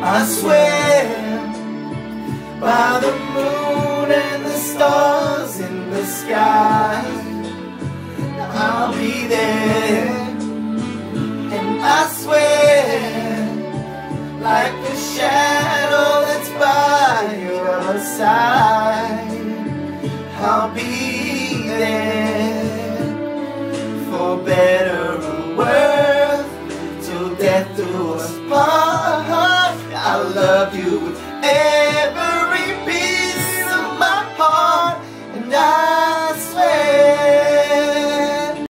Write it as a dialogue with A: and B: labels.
A: I swear by the moon and the stars in the sky, I'll be there. And I swear, like a shadow that's by your side, I'll be there for better or worse till death do us part. I love you with.